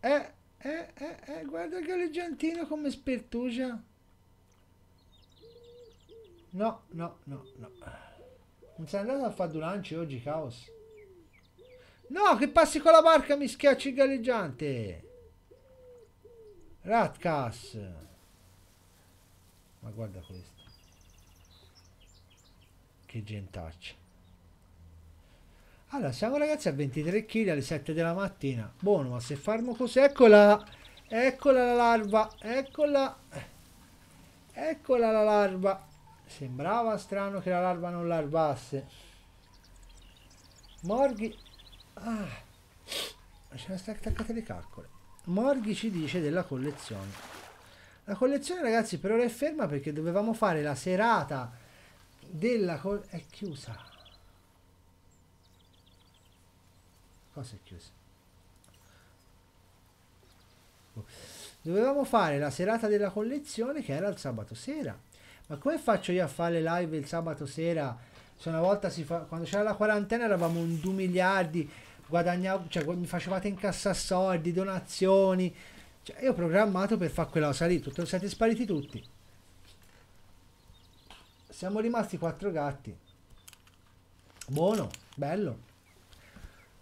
Eh, eh, eh, eh, guarda il galleggiantino come spertugia. No, no, no, no. Non sei andato a fare due lanci oggi, Caos? No, che passi con la barca mi schiacci il galleggiante. Ratcas. Ma guarda questo. Che gentaccia. Allora, siamo ragazzi a 23 kg alle 7 della mattina. Buono, ma se farmo così... Eccola! Eccola la larva! Eccola! Eccola la larva. Sembrava strano che la larva non larvasse. Morghi... Ah, ne sta attaccate le calcole. Morghi ci dice della collezione. La collezione ragazzi per ora è ferma perché dovevamo fare la serata della... Col è chiusa. Cosa è chiusa? Dovevamo fare la serata della collezione che era il sabato sera. Ma come faccio io a fare live il sabato sera? Se una volta si fa, quando c'era la quarantena eravamo in 2 miliardi, guadagnavo, cioè mi facevate incassare soldi, donazioni. Cioè, io ho programmato per fare quella cosa lì, tutti, siete spariti tutti. Siamo rimasti quattro gatti. Buono, bello.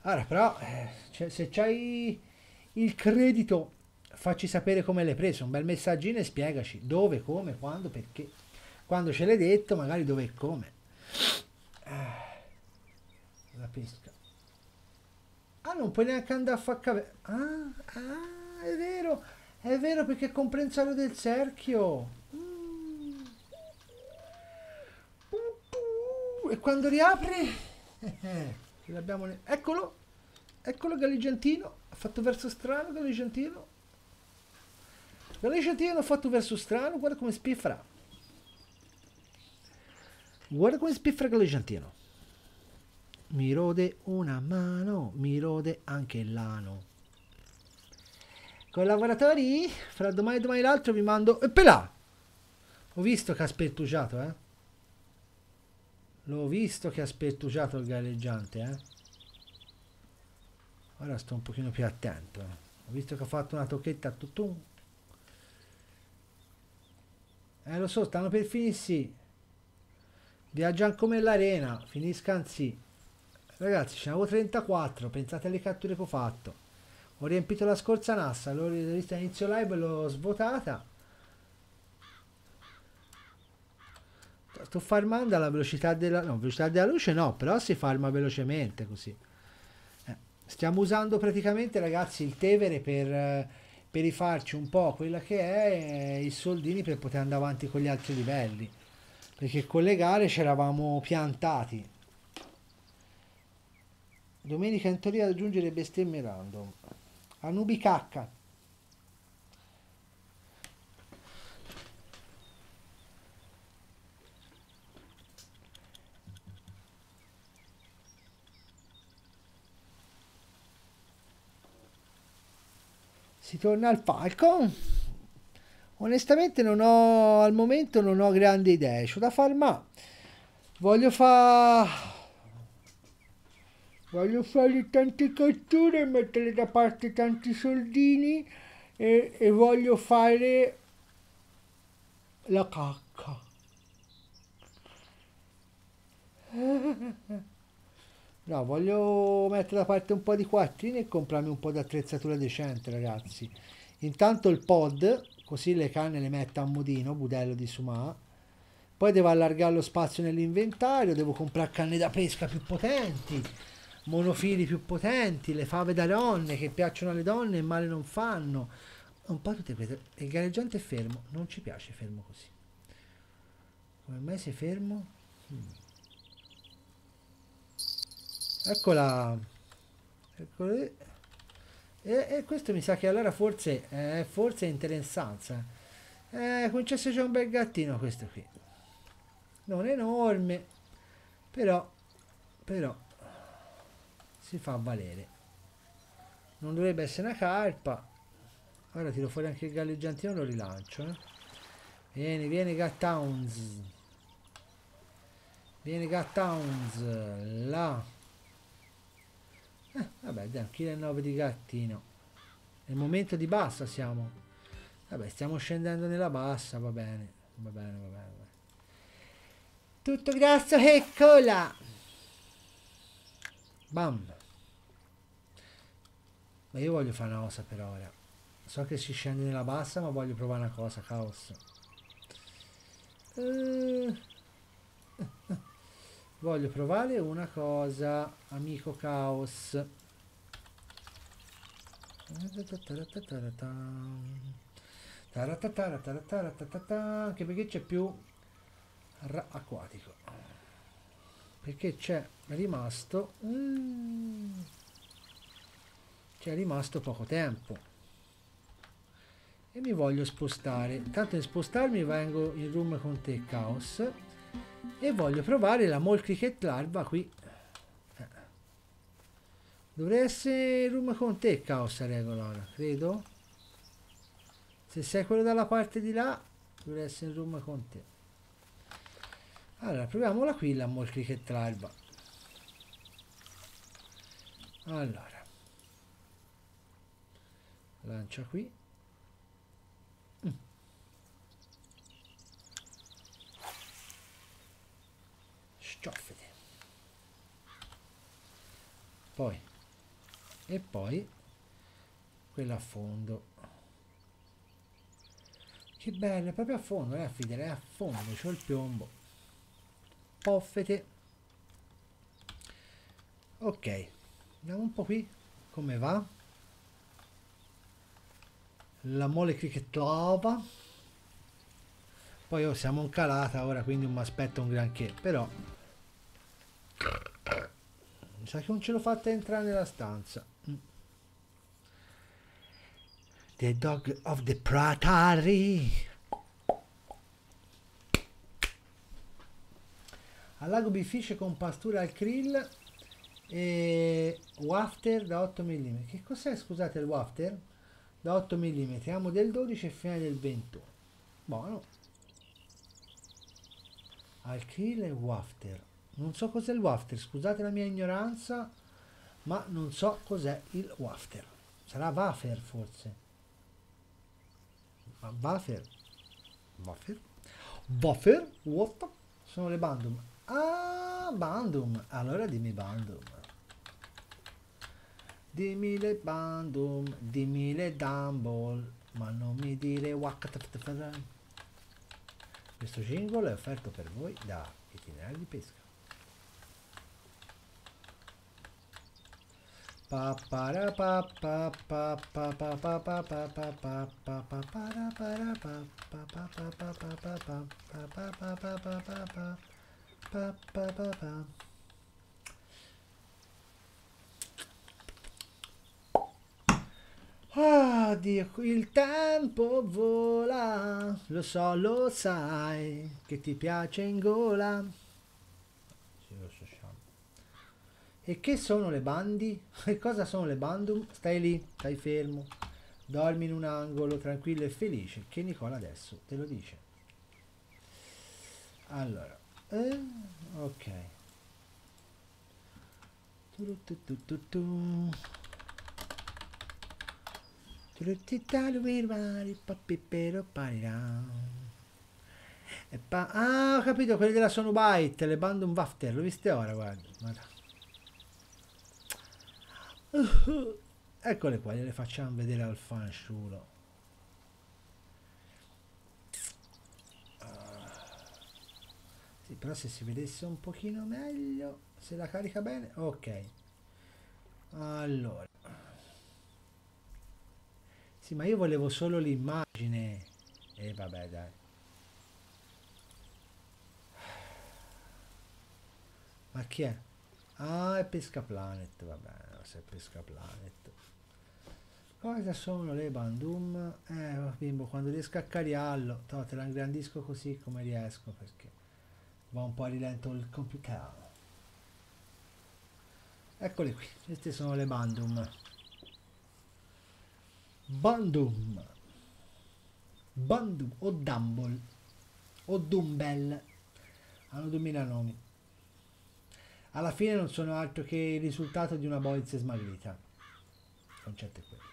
Allora, però, eh, cioè, se c'hai il credito facci sapere come l'hai preso, un bel messaggino e spiegaci dove, come, quando, perché. Quando ce l'hai detto, magari dove e come. Ah, la pesca. Ah, non puoi neanche andare a fare cave. Ah, ah, è vero, è vero perché è comprensorio del cerchio. Mm. E quando riapri, l'abbiamo. Eccolo, eccolo Galligentino. Ha fatto verso strano Galligentino. La Gallicentino ha fatto verso strano, guarda come spiffra. Guarda come spiffra Gallicentino. Mi rode una mano, mi rode anche l'ano. Collaboratori, fra domani e domani l'altro vi mando... E pelà! Ho visto che ha spertugiato, eh. L'ho visto che ha spertugiato il galleggiante, eh. Ora sto un pochino più attento. Ho visto che ha fatto una tocchetta a tutum. Eh lo so, stanno per finirsi. Viaggiano come l'arena, finiscano sì. Ragazzi, ce ne avevo 34, pensate alle catture che ho fatto. Ho riempito la scorsa nassa, l'ho vista inizio live l'ho svuotata. Sto farmando alla velocità della... no, velocità della luce no, però si farma velocemente così. Eh, stiamo usando praticamente, ragazzi, il Tevere per... Eh, per rifarci un po' quella che è i soldini per poter andare avanti con gli altri livelli perché con le gare ci eravamo piantati domenica in teoria aggiungere bestemmie random. Anubi cacca. Si torna al falco onestamente non ho al momento non ho grandi idee. C'ho da fare ma voglio fare voglio fare tante catture mettere da parte tanti soldini e, e voglio fare la cacca No, voglio mettere da parte un po' di quattrini e comprarmi un po' di attrezzatura decente, ragazzi. Intanto il pod, così le canne le metto a modino, budello di Suma. Poi devo allargare lo spazio nell'inventario, devo comprare canne da pesca più potenti, monofili più potenti, le fave da donne che piacciono alle donne e male non fanno. Un po' tutte queste. Il gareggiante è fermo, non ci piace fermo così. Come mai sei fermo? Hmm. Eccola. Eccolo lì. E, e, questo mi sa che allora forse, eh, forse è interessanza. Eh, concesso c'è un bel gattino questo qui. Non enorme, però, però, si fa valere. Non dovrebbe essere una carpa. Ora tiro fuori anche il galleggiantino lo rilancio. Eh. Vieni, vieni Gattowns. Vieni Gattowns. Là. Eh, vabbè, dai, kg 9 di gattino. Nel momento di bassa siamo. Vabbè, stiamo scendendo nella bassa, va bene. Va bene, va bene. Va bene. Tutto grasso, eccola! Bam! Ma io voglio fare una cosa per ora. So che si scende nella bassa, ma voglio provare una cosa, caos. Uh. Voglio provare una cosa, amico caos. Anche perché c'è più acquatico. Perché c'è rimasto... Mm, c'è rimasto poco tempo. E mi voglio spostare. Tanto in spostarmi vengo in room con te, Chaos. E voglio provare la Mall Cricket Larva qui. Eh. Dovrei essere in room con te, Chaos Regolona, credo. Se sei quello dalla parte di là, dovrei essere in room con te. Allora, proviamola qui la Mall Cricket Larva. Allora. Lancia qui. Mm. Scioffete. Poi. E poi quella a fondo. Che bello, è proprio a fondo, eh, affidere, è a fondo, c'ho il piombo. Poffete. Ok, andiamo un po' qui, come va? La mole cricket lava. Poi oh, siamo in calata ora, quindi non mi aspetto un granché, però... Mi sa che non ce l'ho fatta entrare nella stanza. The Dog of the Pratari. Al lago Bifice con pastura al krill e wafter da 8 mm. Che cos'è, scusate, il wafter? Da 8 mm. Amo del 12 e fine del 21. Buono. Al krill e wafter. Non so cos'è il wafter, scusate la mia ignoranza, ma non so cos'è il wafter. Sarà wafer forse. Ma buffer? Buffer? Buffer? What? Sono le Bandum. Ah, Bandum. Allora dimmi Bandum. Dimmi le Bandum, dimmi le Dumble, ma non mi dire Questo jingle è offerto per voi da Itinerari di Pesca. Ah, Dio, il tempo vola, lo so, lo sai, che ti piace in gola. E che sono le bandi? E cosa sono le bandum? Stai lì, stai fermo, dormi in un angolo tranquillo e felice, che Nicola adesso te lo dice. Allora, eh, ok. Ah, ho capito, quelli della Sonobite, le Bandum Wafter, lo viste ora, guarda. guarda. Eccole qua, gliele facciamo vedere al fanciullo. Ah. Sì, però se si vedesse un pochino meglio, se la carica bene, ok. Allora. Sì, ma io volevo solo l'immagine. E eh, vabbè, dai. Ma chi è? Ah, è Pesca Planet, vabbè se pesca planet cosa sono le bandum eh bimbo quando riesco a cariarlo to, te la ingrandisco così come riesco perché va un po' a rilento il computer eccole qui queste sono le bandum bandum bandum o dumble o dumbbell hanno 2000 nomi alla fine non sono altro che il risultato di una boiz smagrita. Il concetto è quello.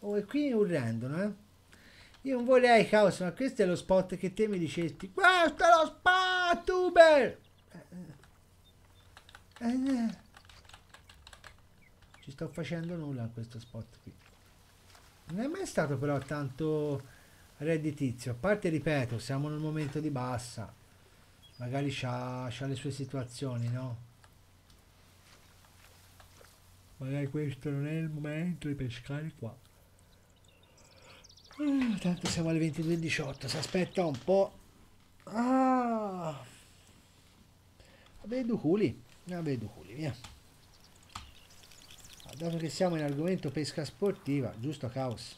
Oh, e qui urlendono, eh? Io non vorrei caos, ma questo è lo spot che te mi dicesti. Questo è lo spot, Uber! Eh, eh, eh. Ci sto facendo nulla a questo spot qui non è mai stato però tanto redditizio a parte ripeto siamo un momento di bassa magari c'ha le sue situazioni no magari questo non è il momento di pescare qua. Ah, tanto siamo alle 22.18, si aspetta un po'. Ah, vedo culi, vedo culi, via. Dato che siamo in argomento pesca sportiva, giusto caos.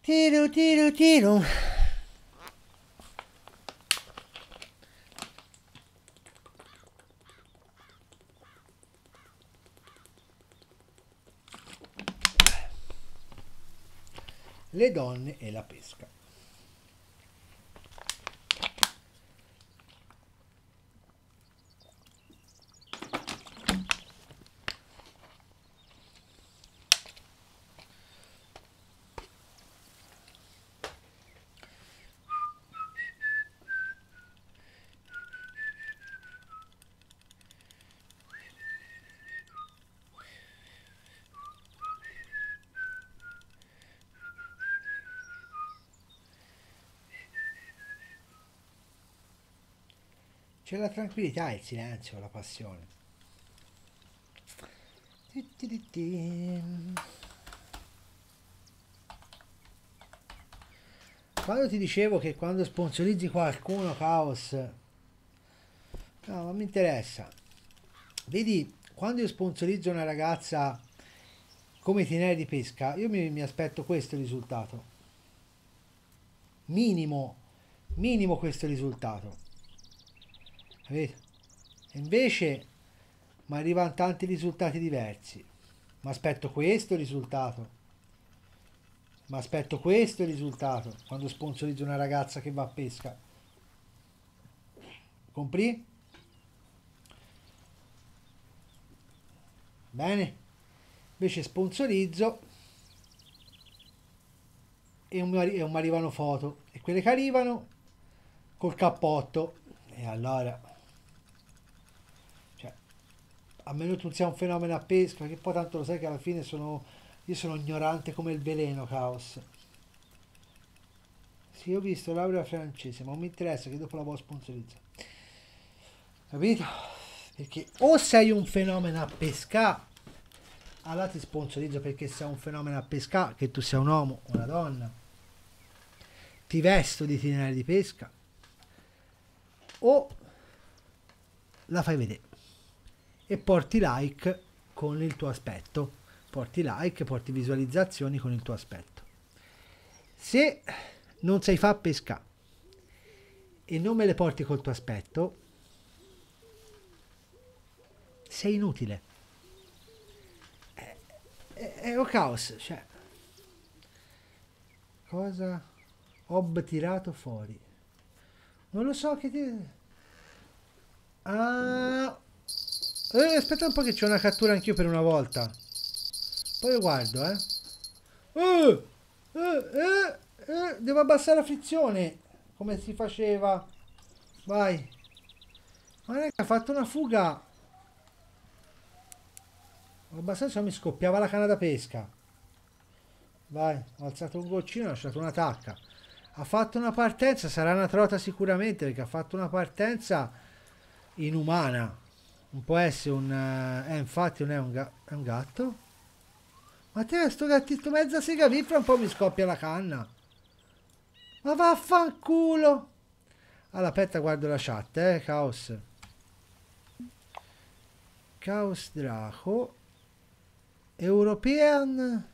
Tiro tiro tiro. Le donne e la pesca. C'è la tranquillità, il silenzio, la passione. Quando ti dicevo che quando sponsorizzi qualcuno, Caos, no, non mi interessa. Vedi, quando io sponsorizzo una ragazza come itinerario di pesca, io mi, mi aspetto questo risultato. Minimo, minimo questo risultato. Capito? Invece mi arrivano tanti risultati diversi. Mi aspetto questo risultato. Mi aspetto questo risultato quando sponsorizzo una ragazza che va a pesca. Compri? Bene? Invece sponsorizzo e non mi arrivano foto. E quelle che arrivano col cappotto. E allora a meno che tu sia un fenomeno a pesca, che poi tanto lo sai che alla fine sono, io sono ignorante come il veleno, Caos. Sì, ho visto laurea francese, ma non mi interessa che dopo la vuoi sponsorizzare. Capito? Perché o sei un fenomeno a pesca, allora ti sponsorizzo perché sei un fenomeno a pesca, che tu sia un uomo o una donna. Ti vesto di itinerari di pesca. O la fai vedere e porti like con il tuo aspetto. Porti like, porti visualizzazioni con il tuo aspetto. Se non sai fare pesca e non me le porti col tuo aspetto, sei inutile. È, è, è un caos, cioè. Cosa ho tirato fuori? Non lo so che ti... Ah, eh, aspetta un po' che c'è una cattura anch'io per una volta. Poi guardo, eh. Uh, uh, uh, devo abbassare la frizione. Come si faceva. Vai. Ma che ha fatto una fuga. Ho se no mi scoppiava la canna da pesca. Vai, ho alzato un goccino, ho lasciato una tacca. Ha fatto una partenza, sarà una trota sicuramente perché ha fatto una partenza inumana. Non può essere un... Eh, infatti non è un, ga è un gatto. Ma te, sto gattino mezza sega fra un po' mi scoppia la canna. Ma vaffanculo. Allora, aspetta, guardo la chat, eh, Caos. Caos Draco. European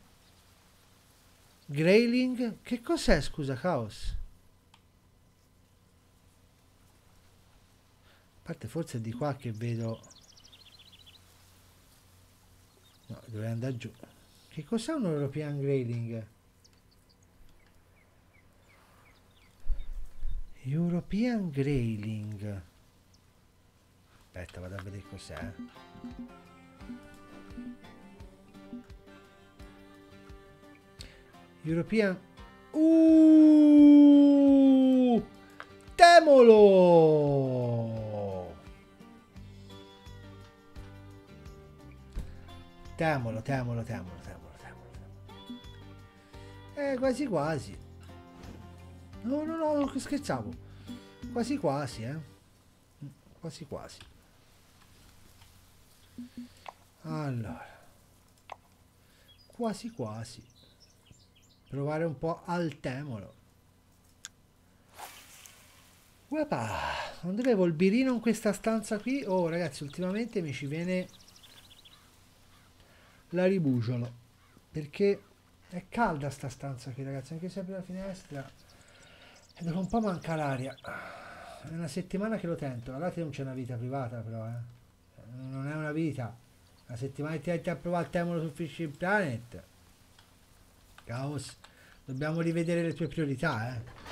Grayling. Che cos'è, scusa, Caos? Parte forse di qua che vedo. No dovrei andare giù? Che cos'è un European Grading? European Grayling aspetta vado a vedere cos'è. European. Uh! Temolo Temolo, temolo, temolo, temolo, temolo. Eh, quasi quasi. No, no, no, scherzavo. Quasi quasi, eh. Quasi quasi. Allora. Quasi quasi. Provare un po' al temolo. Uepa, non dovevo il birino in questa stanza qui? Oh ragazzi, ultimamente mi ci viene la ribugiolo. Perché è calda sta stanza qui ragazzi, anche se apri la finestra e dopo un po' manca l'aria. È una settimana che lo tento, guardate non c'è una vita privata però, eh. Non è una vita. Una settimana che ti hai provato il temolo su Fishing Planet. Caos. Dobbiamo rivedere le tue priorità, eh.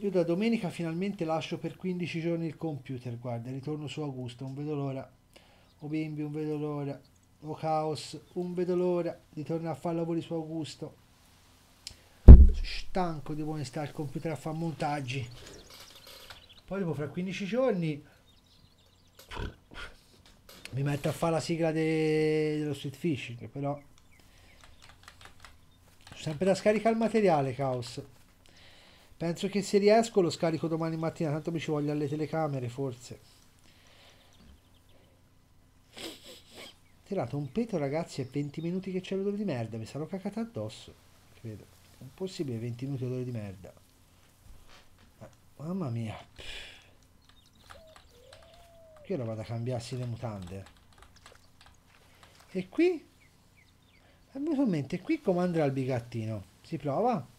Io da domenica finalmente lascio per 15 giorni il computer, guarda, ritorno su Augusto, non vedo l'ora. O bimbi, non vedo l'ora. O caos, non vedo l'ora di tornare a fare lavori su Augusto. Stanco di buon stare al computer a fare montaggi. Poi dopo fra 15 giorni mi metto a fare la sigla de... dello street fishing, però sempre da scaricare il materiale, caos. Penso che se riesco lo scarico domani mattina, tanto mi ci voglio alle telecamere forse. Tirato un peto ragazzi è 20 minuti che c'è l'odore di merda, mi sarò cacata addosso, credo. Impossibile 20 minuti odore di merda. Eh, mamma mia. Qui ora vado a cambiarsi le mutande. E qui? È venuto in mente, qui come andrà il bigattino? Si prova?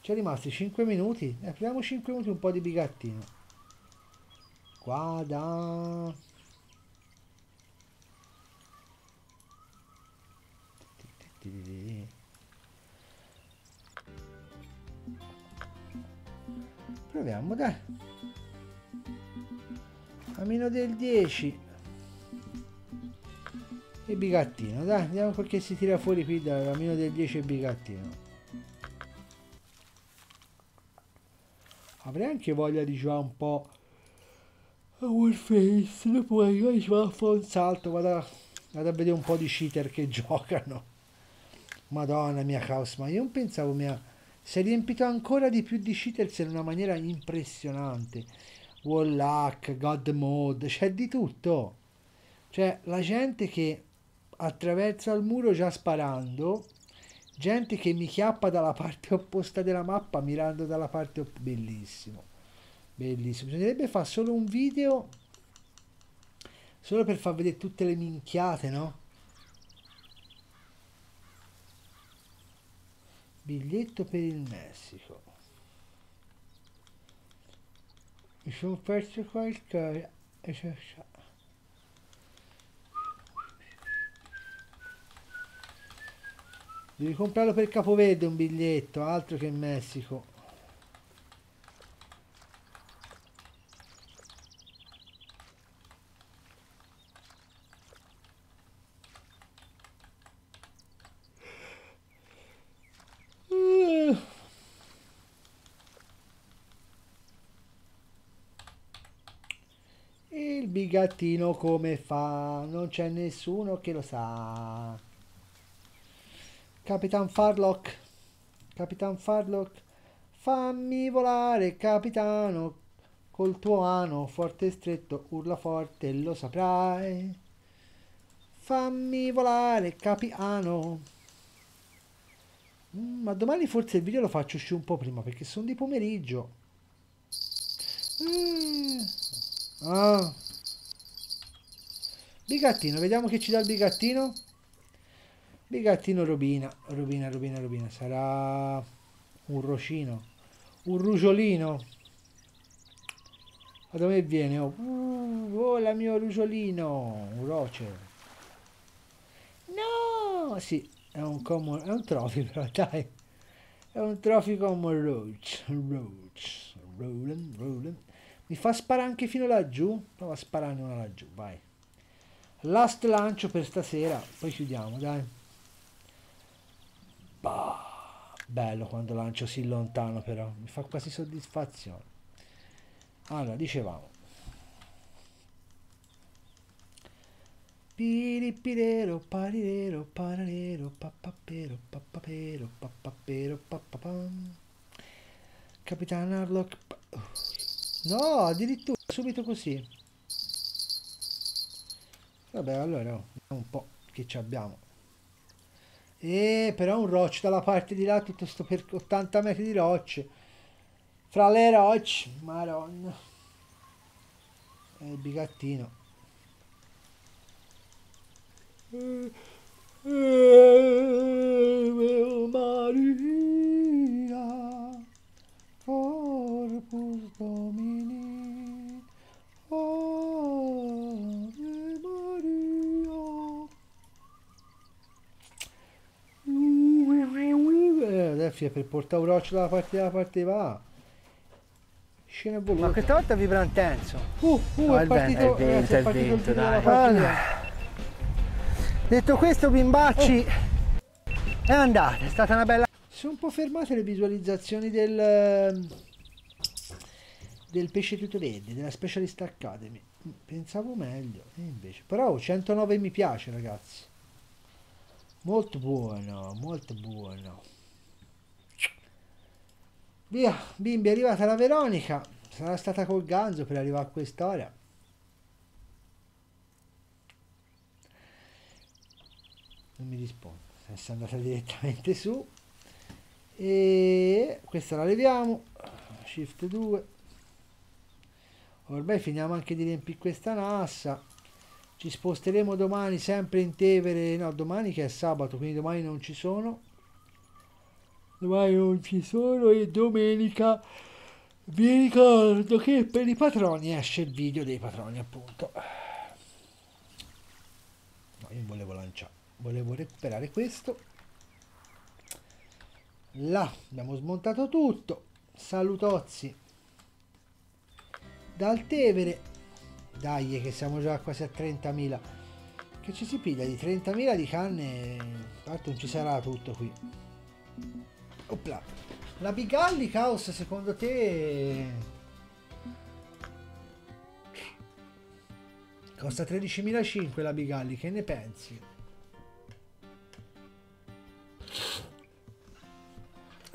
Ci è rimasti 5 minuti. Eh, apriamo 5 minuti un po' di bigattino. Guarda. Proviamo, dai. A meno del 10. E bigattino, dai, vediamo perché si tira fuori qui da meno del 10 e bigattino. Avrei anche voglia di giocare un po' a Warface dopo magari ci vado un salto vado a, vado a vedere un po' di cheater che giocano. Madonna mia caos ma io non pensavo mia si è riempito ancora di più di cheaters in una maniera impressionante. Wallach, God Mode, c'è di tutto. Cioè la gente che attraversa il muro già sparando gente che mi chiappa dalla parte opposta della mappa mirando dalla parte opposta. Bellissimo. Bellissimo. Bisognerebbe fare solo un video solo per far vedere tutte le minchiate, no? Biglietto per il Messico. Mi sono perso qualcosa. Devi comprarlo per Capoverde un biglietto, altro che in Messico. Il bigattino come fa? Non c'è nessuno che lo sa. Capitan Farlock, Capitan Farlock, fammi volare, capitano, col tuo ano forte e stretto, urla forte, lo saprai. Fammi volare, capiano. Mm, ma domani forse il video lo faccio uscire un po' prima perché sono di pomeriggio. Mm. Ah. Bigattino, vediamo che ci dà il bigattino. Bigattino Robina, Robina, Robina, Robina, sarà un rocino, un rugiolino. Da dove viene? Oh, uh, oh la mio rugiolino, un roce. No, sì, è un common, è un trophy però, dai. È un trophy common roach, roach, rolling, rolling. Mi fa sparare anche fino laggiù? Prova a spararne una laggiù, vai. Last lancio per stasera, poi chiudiamo, dai. Bah, bello quando lancio così lontano però, mi fa quasi soddisfazione. Allora, dicevamo. Piripirero, parirero, pararero, pappapero, pappapero, pappapero, pappapam. Capitan Harlock. No, addirittura subito così. Vabbè, allora vediamo un po' che ci abbiamo. E però un roccio dalla parte di là, tutto sto per 80 metri di rocce. Fra le rocce, maronna. E il bigattino. Eh, Ave Maria, Corpus Domini, Ave Maria. È per portare un roccio dalla parte dalla parte va. Scena voluta. Ma questa volta vibra intenso. Uh, uh, No, è partito, è il eh, vento, si è è il partito il vento, della dai. partita. Detto questo, bimbacci, è andata, è stata una bella... Sono un po' fermate le visualizzazioni del, del pesce tutto verde, della Specialist Academy. Pensavo meglio, e invece. Però 109 mi piace, ragazzi. Molto buono, molto buono. Via, bimbi, è arrivata la Veronica. Sarà stata col ganzo per arrivare a quest'ora. Non mi risponde, è andata direttamente su. E questa la leviamo. Shift 2. Ormai finiamo anche di riempire questa nassa. Ci sposteremo domani sempre in Tevere. No, domani che è sabato, quindi domani non ci sono. Domani non ci sono e domenica vi ricordo che per i patroni esce il video dei patroni, appunto. No, io volevo lanciare, volevo recuperare questo. Là, abbiamo smontato tutto. Salutozzi. Dal Tevere. Dai, che siamo già quasi a 30.000. Che ci si piglia di 30.000 di canne? A parte non ci sarà tutto qui. Opla. La Bigalli, Caos, secondo te... Costa 13.500 la Bigalli, che ne pensi?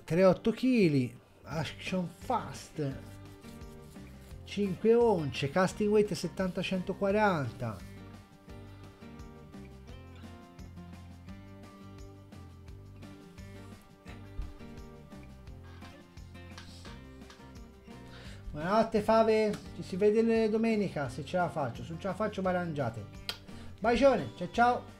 3,8 kg, action fast, 5 once, casting weight 70-140. Buonanotte fave, ci si vede domenica se ce la faccio, se non ce la faccio mi arrangiate. Bacione, ciao ciao.